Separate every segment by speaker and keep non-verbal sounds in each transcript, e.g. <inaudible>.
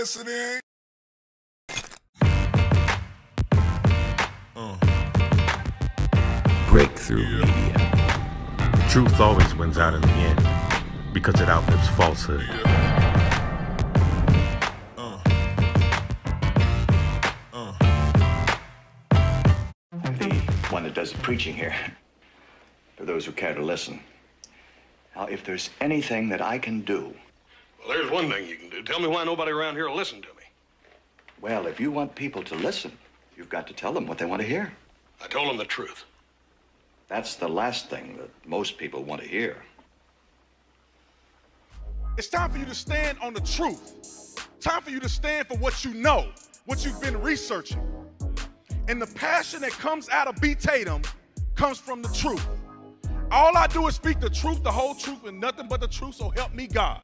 Speaker 1: listening. Uh.
Speaker 2: Breakthrough Media. Truth always wins out in the end because it outlives falsehood.
Speaker 3: I'm the one that does the preaching here, for those who care to listen. Now, if there's anything that I can do,
Speaker 4: Well, there's one thing you can do. Tell me why nobody around here will listen to me.
Speaker 3: well, if you want people to listen, you've got to tell them what they want to hear.
Speaker 4: I told them the truth.
Speaker 3: That's the last thing that most people want to hear.
Speaker 1: It's time for you to stand on the truth. Time for you to stand for what you know, what you've been researching. And the passion that comes out of B. Tatum comes from the truth. All I do is speak the truth, the whole truth, and nothing but the truth, so help me God.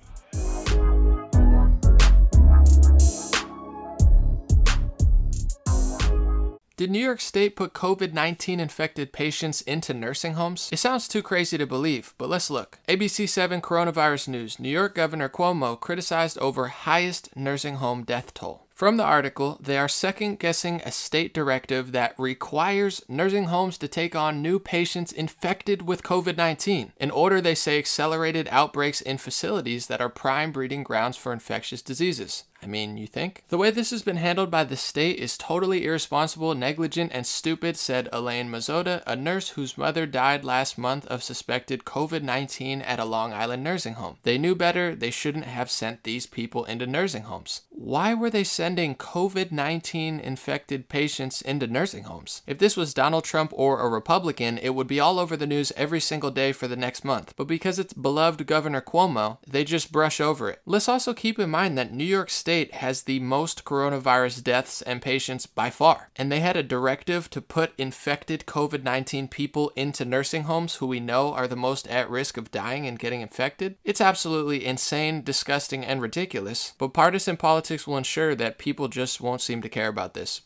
Speaker 5: Did New York State put COVID 19 infected patients into nursing homes? It sounds too crazy to believe, but let's look. ABC 7 Coronavirus News New York Governor Cuomo criticized over highest nursing home death toll. From the article, they are second guessing a state directive that requires nursing homes to take on new patients infected with COVID 19 in order, they say, accelerated outbreaks in facilities that are prime breeding grounds for infectious diseases. I mean, you think? The way this has been handled by the state is totally irresponsible, negligent, and stupid, said Elaine Mazzotta, a nurse whose mother died last month of suspected COVID 19 at a Long Island nursing home. They knew better, they shouldn't have sent these people into nursing homes. Why were they sending COVID 19 infected patients into nursing homes? If this was Donald Trump or a Republican, it would be all over the news every single day for the next month. But because it's beloved Governor Cuomo, they just brush over it. Let's also keep in mind that New York State has the most coronavirus deaths and patients by far. And they had a directive to put infected COVID 19 people into nursing homes who we know are the most at risk of dying and getting infected. It's absolutely insane, disgusting, and ridiculous. But partisan politics will ensure that people just won't seem to care about this.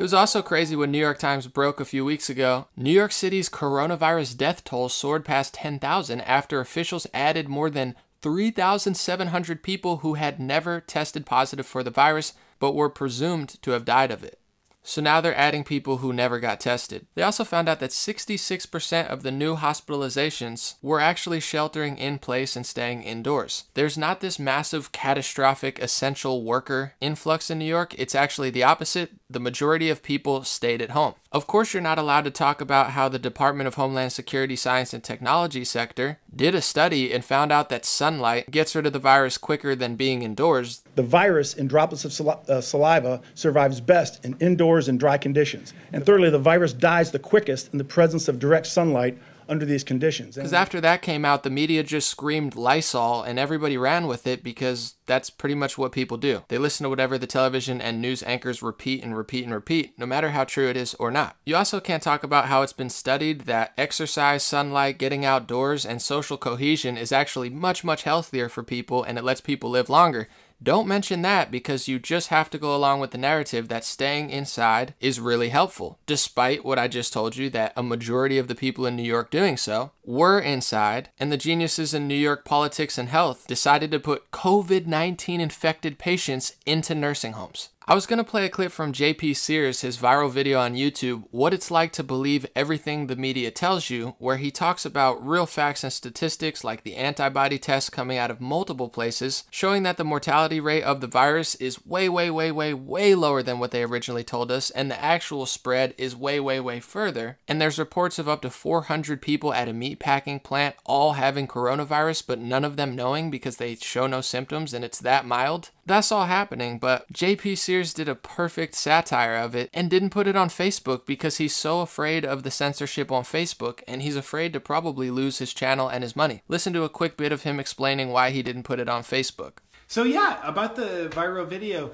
Speaker 5: It was also crazy when New York Times broke a few weeks ago. New York City's coronavirus death toll soared past 10,000 after officials added more than 3,700 people who had never tested positive for the virus but were presumed to have died of it. So now they're adding people who never got tested. They also found out that 66% of the new hospitalizations were actually sheltering in place and staying indoors. There's not this massive catastrophic essential worker influx in New York. It's actually the opposite. The majority of people stayed at home. Of course, you're not allowed to talk about how the Department of Homeland Security Science and Technology sector did a study and found out that sunlight gets rid of the virus quicker than being indoors.
Speaker 6: The virus in droplets of sali- uh, saliva survives best in indoors and dry conditions. And thirdly, the virus dies the quickest in the presence of direct sunlight under these conditions.
Speaker 5: Because after that came out, the media just screamed Lysol and everybody ran with it because that's pretty much what people do. They listen to whatever the television and news anchors repeat and repeat and repeat, no matter how true it is or not. You also can't talk about how it's been studied that exercise, sunlight, getting outdoors, and social cohesion is actually much, much healthier for people and it lets people live longer. Don't mention that because you just have to go along with the narrative that staying inside is really helpful, despite what I just told you that a majority of the people in New York doing so were inside, and the geniuses in New York politics and health decided to put COVID 19 infected patients into nursing homes. I was going to play a clip from JP Sears, his viral video on YouTube, What It's Like to Believe Everything the Media Tells You, where he talks about real facts and statistics like the antibody tests coming out of multiple places, showing that the mortality rate of the virus is way, way, way, way, way lower than what they originally told us, and the actual spread is way, way, way further. And there's reports of up to 400 people at a meatpacking plant all having coronavirus, but none of them knowing because they show no symptoms and it's that mild. That's all happening, but JP Sears did a perfect satire of it and didn't put it on Facebook because he's so afraid of the censorship on Facebook and he's afraid to probably lose his channel and his money. Listen to a quick bit of him explaining why he didn't put it on Facebook.
Speaker 7: So yeah, about the viral video.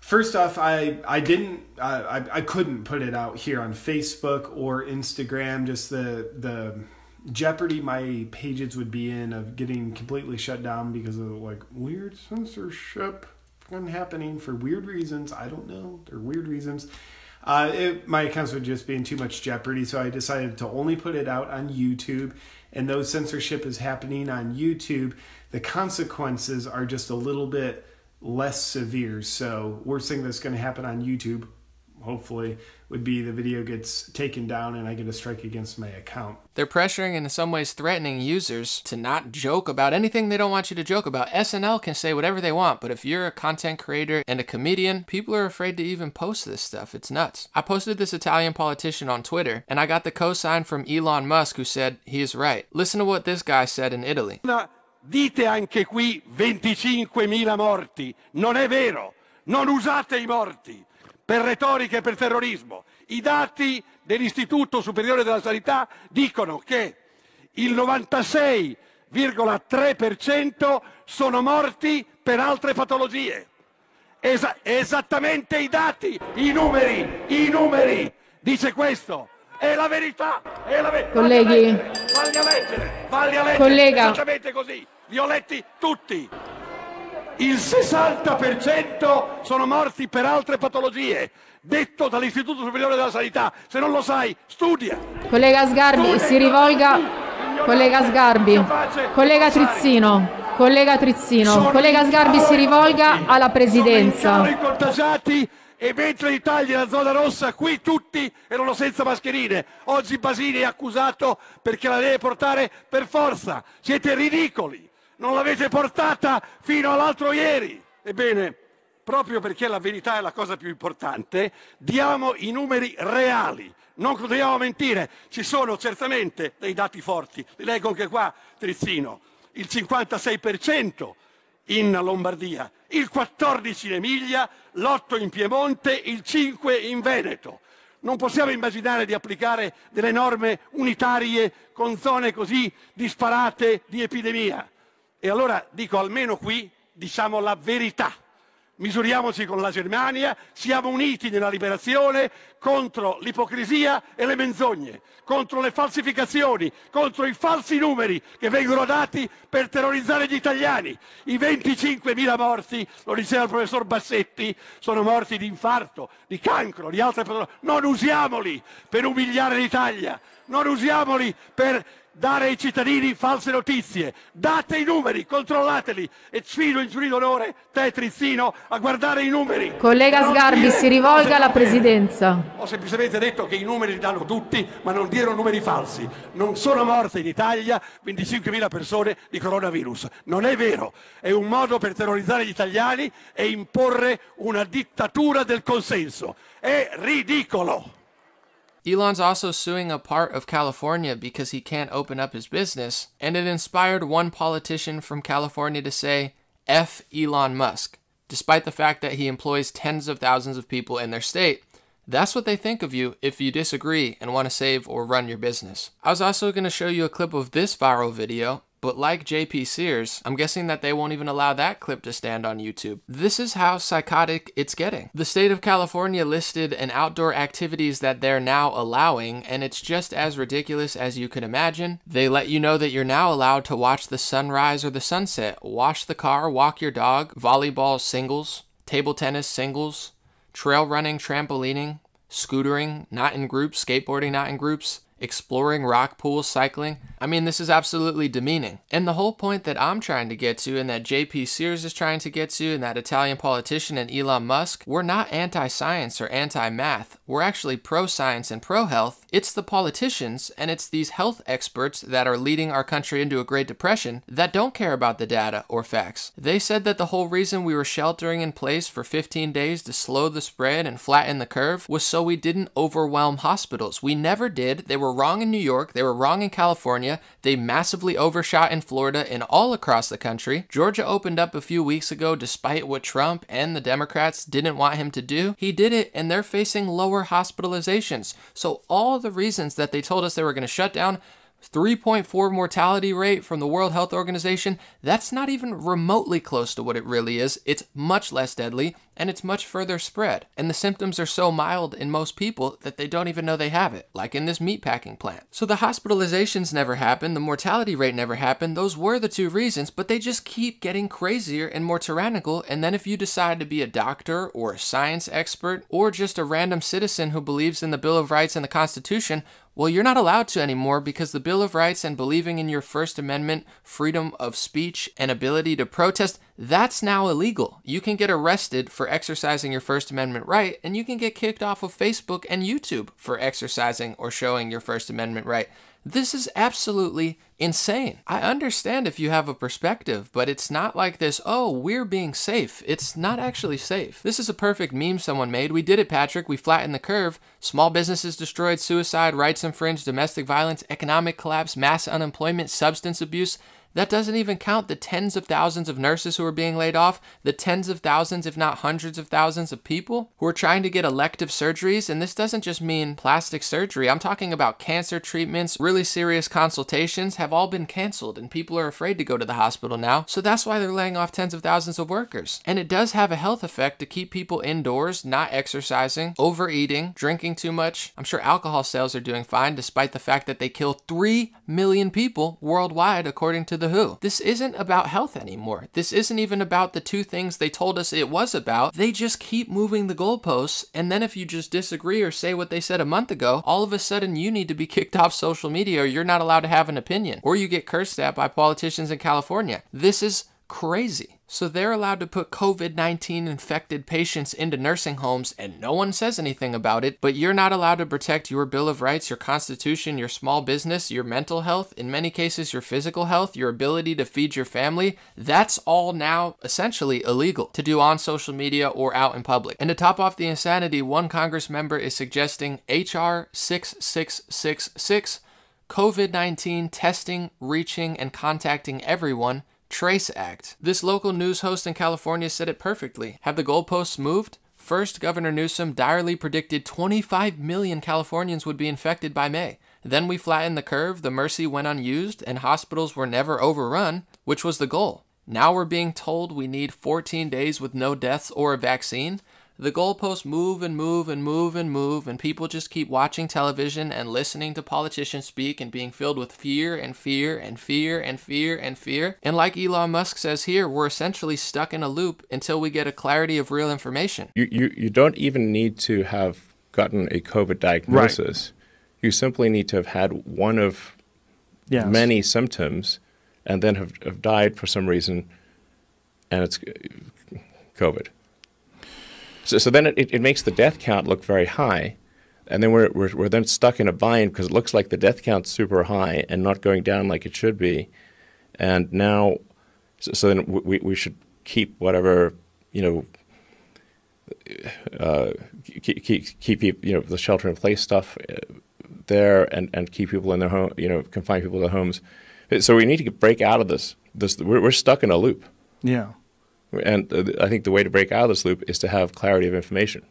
Speaker 7: First off, I I didn't I I couldn't put it out here on Facebook or Instagram. Just the the jeopardy my pages would be in of getting completely shut down because of like weird censorship happening for weird reasons. I don't know. They're weird reasons. Uh, it, my accounts would just be in too much jeopardy, so I decided to only put it out on YouTube. And though censorship is happening on YouTube, the consequences are just a little bit less severe. So, worst thing that's going to happen on YouTube, hopefully, would be the video gets taken down and I get a strike against my account.
Speaker 5: They're pressuring and in some ways threatening users to not joke about anything they don't want you to joke about. SNL can say whatever they want, but if you're a content creator and a comedian, people are afraid to even post this stuff. It's nuts. I posted this Italian politician on Twitter and I got the cosign from Elon Musk who said he is right. Listen to what this guy said in Italy.
Speaker 8: Dite anche qui 25.000 morti. Non è vero. Non usate i morti per retorica e per terrorismo. I dati dell'Istituto Superiore della Sanità dicono che il 96,3% sono morti per altre patologie. Esa- esattamente i dati, i numeri, i numeri. Dice questo. È la verità, è la verità.
Speaker 9: Colleghi.
Speaker 8: Valli a leggere, valli a leggere.
Speaker 9: Collega.
Speaker 8: Esattamente così. Li ho letti tutti. Il 60% sono morti per altre patologie, detto dall'Istituto Superiore della Sanità. Se non lo sai, studia.
Speaker 9: Collega Sgarbi, si rivolga. Collega Sgarbi. Collega Trizzino. Collega Trizzino. Collega Sgarbi si rivolga alla
Speaker 8: Sono
Speaker 9: Presidenza.
Speaker 8: i contagiati e mentre l'Italia è nella zona rossa, qui tutti erano senza mascherine. Oggi Basini è accusato perché la deve portare per forza. Siete ridicoli. Non l'avete portata fino all'altro ieri. Ebbene, proprio perché la verità è la cosa più importante, diamo i numeri reali. Non dobbiamo mentire, ci sono certamente dei dati forti, li leggo anche qua, Trizzino, il 56% in Lombardia, il 14 in Emilia, l'8 in Piemonte, il 5 in Veneto. Non possiamo immaginare di applicare delle norme unitarie con zone così disparate di epidemia. E allora dico almeno qui diciamo la verità. Misuriamoci con la Germania, siamo uniti nella liberazione contro l'ipocrisia e le menzogne, contro le falsificazioni, contro i falsi numeri che vengono dati per terrorizzare gli italiani. I 25.000 morti, lo diceva il professor Bassetti, sono morti di infarto, di cancro, di altre patologie. Non usiamoli per umiliare l'Italia, non usiamoli per dare ai cittadini false notizie. Date i numeri, controllateli e sfido in giurito d'onore te Trizzino a guardare i numeri.
Speaker 9: Collega Sgarbi si rivolga alla. Presidenza.
Speaker 8: Ho semplicemente detto che i numeri li danno tutti, ma non diano numeri falsi. Non sono morte in Italia 25.000 persone di coronavirus. Non è vero. È un modo per terrorizzare gli italiani e imporre una dittatura del consenso. È ridicolo.
Speaker 5: Elon's also suing a part of California because he can't open up his business, and it inspired one politician from California to say, F Elon Musk, despite the fact that he employs tens of thousands of people in their state. That's what they think of you if you disagree and want to save or run your business. I was also going to show you a clip of this viral video, but like JP Sears, I'm guessing that they won't even allow that clip to stand on YouTube. This is how psychotic it's getting. The state of California listed an outdoor activities that they're now allowing, and it's just as ridiculous as you can imagine. They let you know that you're now allowed to watch the sunrise or the sunset, wash the car, walk your dog, volleyball singles, table tennis singles, trail running, trampolining, scootering, not in groups, skateboarding, not in groups, exploring rock pools, cycling. I mean, this is absolutely demeaning. And the whole point that I'm trying to get to, and that JP Sears is trying to get to, and that Italian politician and Elon Musk, we're not anti science or anti math. We're actually pro science and pro health. It's the politicians and it's these health experts that are leading our country into a Great Depression that don't care about the data or facts. They said that the whole reason we were sheltering in place for 15 days to slow the spread and flatten the curve was so we didn't overwhelm hospitals. We never did. They were wrong in New York, they were wrong in California, they massively overshot in Florida and all across the country. Georgia opened up a few weeks ago despite what Trump and the Democrats didn't want him to do. He did it and they're facing lower hospitalizations. So all the reasons that they told us they were going to shut down 3.4 mortality rate from the World Health Organization, that's not even remotely close to what it really is. It's much less deadly and it's much further spread. And the symptoms are so mild in most people that they don't even know they have it, like in this meatpacking plant. So the hospitalizations never happened, the mortality rate never happened. Those were the two reasons, but they just keep getting crazier and more tyrannical. And then if you decide to be a doctor or a science expert or just a random citizen who believes in the Bill of Rights and the Constitution, well, you're not allowed to anymore because the Bill of Rights and believing in your First Amendment freedom of speech and ability to protest, that's now illegal. You can get arrested for exercising your First Amendment right, and you can get kicked off of Facebook and YouTube for exercising or showing your First Amendment right. This is absolutely insane. I understand if you have a perspective, but it's not like this, oh, we're being safe. It's not actually safe. This is a perfect meme someone made. We did it, Patrick. We flattened the curve. Small businesses destroyed, suicide, rights infringed, domestic violence, economic collapse, mass unemployment, substance abuse. That doesn't even count the tens of thousands of nurses who are being laid off, the tens of thousands, if not hundreds of thousands of people who are trying to get elective surgeries. And this doesn't just mean plastic surgery. I'm talking about cancer treatments, really serious consultations have all been canceled, and people are afraid to go to the hospital now. So that's why they're laying off tens of thousands of workers. And it does have a health effect to keep people indoors, not exercising, overeating, drinking too much. I'm sure alcohol sales are doing fine, despite the fact that they kill 3 million people worldwide, according to the WHO. This isn't about health anymore. This isn't even about the two things they told us it was about. They just keep moving the goalposts, and then if you just disagree or say what they said a month ago, all of a sudden you need to be <laughs> kicked off social media or you're not allowed to have an opinion, or you get cursed at by politicians in California. This is crazy. So they're allowed to put COVID 19 infected patients into nursing homes and no one says anything about it, but you're not allowed to protect your Bill of Rights, your Constitution, your small business, your mental health, in many cases, your physical health, your ability to feed your family. That's all now essentially illegal to do on social media or out in public. And to top off the insanity, one Congress member is suggesting H.R. 6666 COVID 19 testing, reaching, and contacting everyone Trace Act. This local news host in California said it perfectly. Have the goalposts moved? First, Governor Newsom direly predicted 25 million Californians would be infected by May. Then we flattened the curve, the mercy went unused, and hospitals were never overrun, which was the goal. Now we're being told we need 14 days with no deaths or a vaccine the goalposts move and move and move and move, and people just keep watching television and listening to politicians speak and being filled with fear and fear and fear and fear and fear. And like Elon Musk says here, we're essentially stuck in a loop until we get a clarity of real information.
Speaker 10: You, you, you don't even need to have gotten a COVID diagnosis. Right. You simply need to have had one of yes. many symptoms and then have, have died for some reason, and it's uh, COVID. So, so then it, it makes the death count look very high. And then we're, we're, we're then stuck in a bind because it looks like the death count's super high and not going down like it should be. And now, so, so then we, we should keep whatever, you know, uh, keep, keep, keep you know the shelter in place stuff uh, there and, and keep people in their home you know confine people to homes so we need to break out of this this we're, we're stuck in a loop
Speaker 7: yeah
Speaker 10: and I think the way to break out of this loop is to have clarity of information.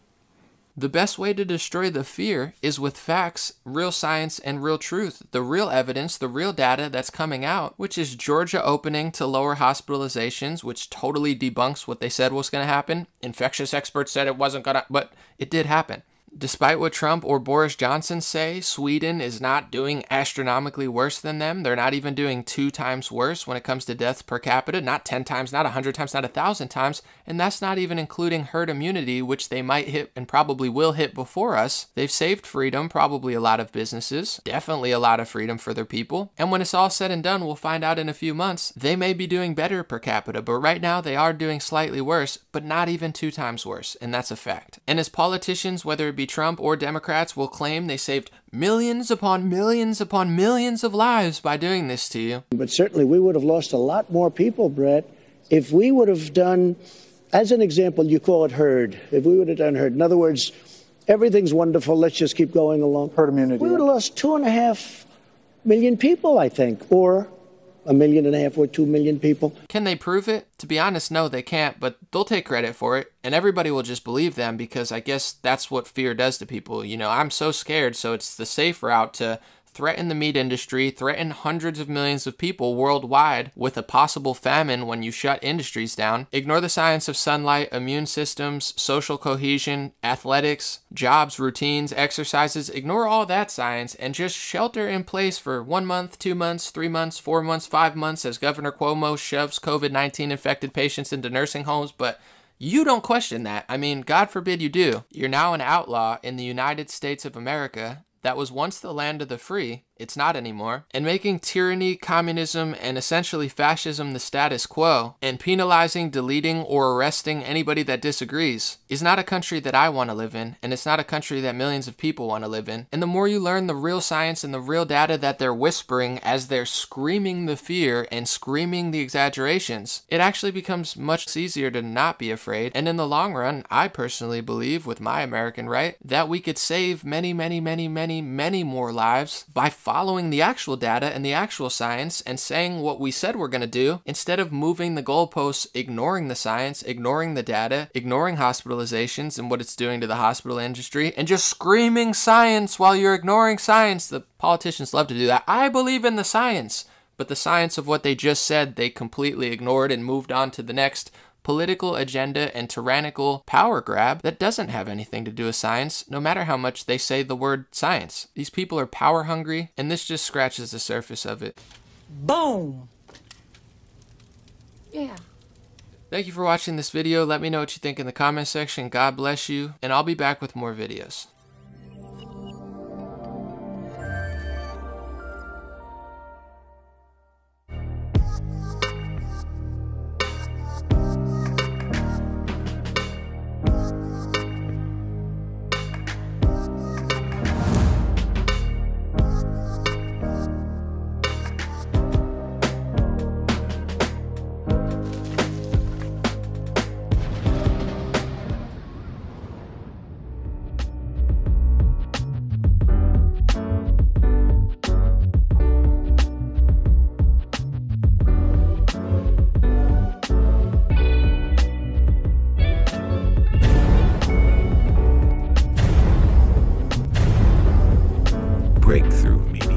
Speaker 5: The best way to destroy the fear is with facts, real science, and real truth. The real evidence, the real data that's coming out, which is Georgia opening to lower hospitalizations, which totally debunks what they said was going to happen. Infectious experts said it wasn't going to, but it did happen. Despite what Trump or Boris Johnson say, Sweden is not doing astronomically worse than them. They're not even doing two times worse when it comes to deaths per capita, not 10 times, not 100 times, not 1,000 times. And that's not even including herd immunity, which they might hit and probably will hit before us. They've saved freedom, probably a lot of businesses, definitely a lot of freedom for their people. And when it's all said and done, we'll find out in a few months, they may be doing better per capita, but right now they are doing slightly worse, but not even two times worse. And that's a fact. And as politicians, whether it be Trump or Democrats will claim they saved millions upon millions upon millions of lives by doing this to you.
Speaker 11: But certainly we would have lost a lot more people, Bret, if we would have done, as an example, you call it herd. If we would have done herd. In other words, everything's wonderful, let's just keep going along.
Speaker 7: Herd immunity.
Speaker 11: We would have lost two and a half million people, I think, or a million and a half or two million people.
Speaker 5: Can they prove it? To be honest, no, they can't, but they'll take credit for it, and everybody will just believe them because I guess that's what fear does to people. You know, I'm so scared, so it's the safe route to threaten the meat industry, threaten hundreds of millions of people worldwide with a possible famine when you shut industries down. Ignore the science of sunlight, immune systems, social cohesion, athletics, jobs, routines, exercises. Ignore all that science and just shelter in place for one month, two months, three months, four months, five months as Governor Cuomo shoves COVID 19 infected patients into nursing homes. But you don't question that. I mean, God forbid you do. You're now an outlaw in the United States of America that was once the land of the free, it's not anymore, and making tyranny, communism, and essentially fascism the status quo, and penalizing, deleting, or arresting anybody that disagrees, is not a country that I want to live in, and it's not a country that millions of people want to live in. And the more you learn the real science and the real data that they're whispering as they're screaming the fear and screaming the exaggerations, it actually becomes much easier to not be afraid. And in the long run, I personally believe, with my American right, that we could save many, many, many, many, many more lives by following the actual data and the actual science and saying what we said we're going to do instead of moving the goalposts, ignoring the science, ignoring the data, ignoring hospitalizations and what it's doing to the hospital industry, and just screaming science while you're ignoring science. The politicians love to do that. I believe in the science. But the science of what they just said, they completely ignored and moved on to the next political agenda and tyrannical power grab that doesn't have anything to do with science, no matter how much they say the word science. These people are power hungry, and this just scratches the surface of it.
Speaker 12: Boom!
Speaker 9: Yeah.
Speaker 5: Thank you for watching this video. Let me know what you think in the comment section. God bless you, and I'll be back with more videos.
Speaker 2: Breakthrough Media.